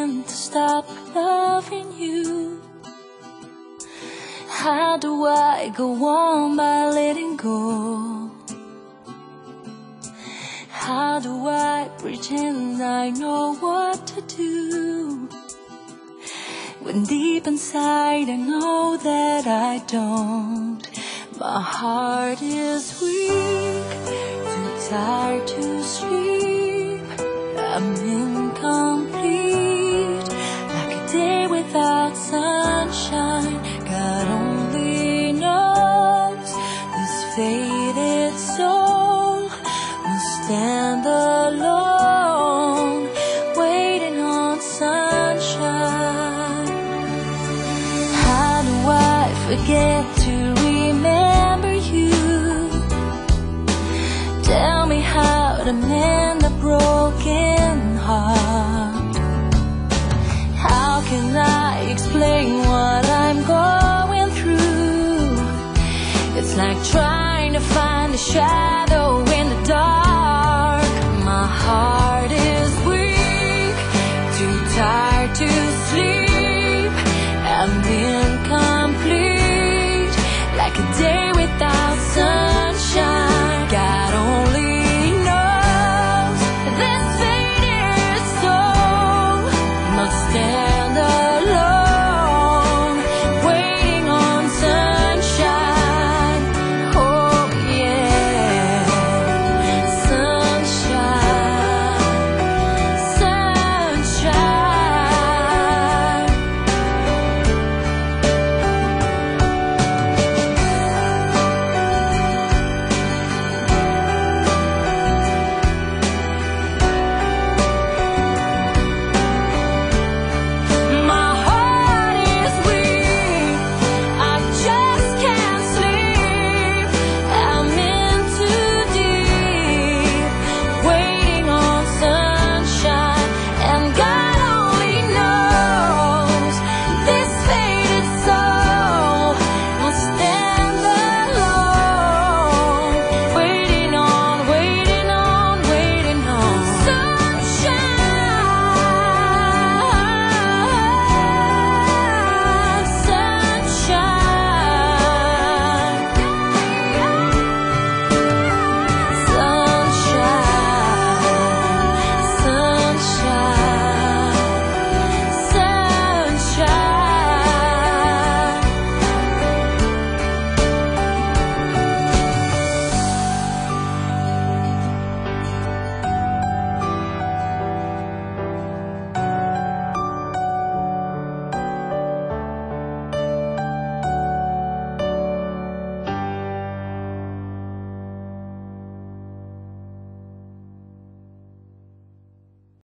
seem to stop loving you. How do I go on by letting go? How do I pretend I know what to do? When deep inside I know that I don't. My heart is weak, too tired to sunshine. God only knows this faded soul will stand alone, waiting on sunshine. How do I forget to remember you? Tell me how to mend find